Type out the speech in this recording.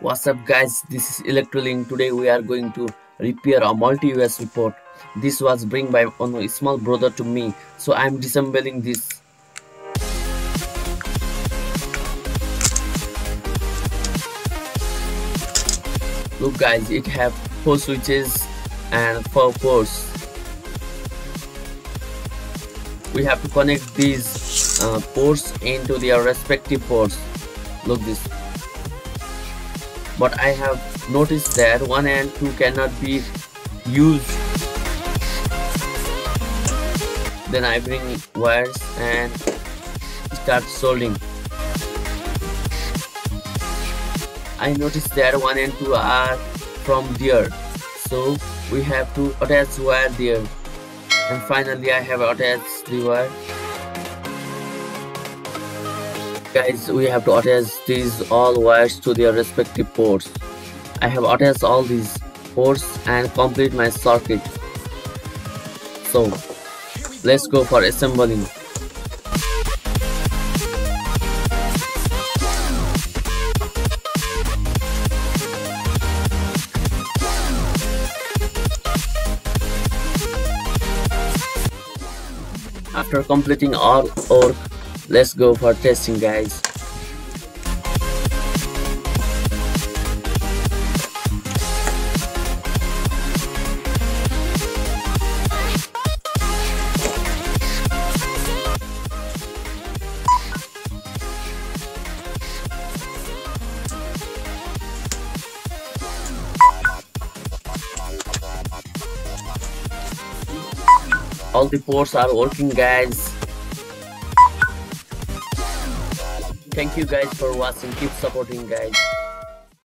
What's up guys, this is Electro Link. Today we are going to repair a multi-USB port. This was bring by one small brother to me, so I'm disassembling this. Look guys, it have 4 switches and 4 ports. We have to connect these uh, ports into their respective ports. Look this but I have noticed that 1 and 2 cannot be used. Then I bring wires and start soldering. I noticed that 1 and 2 are from there. So we have to attach wire there. And finally I have attached the wire guys we have to attach these all wires to their respective ports. I have attached all these ports and complete my circuit. So let's go for assembling. After completing all work let's go for testing guys. All the ports are working guys thank you guys for watching. Keep supporting guys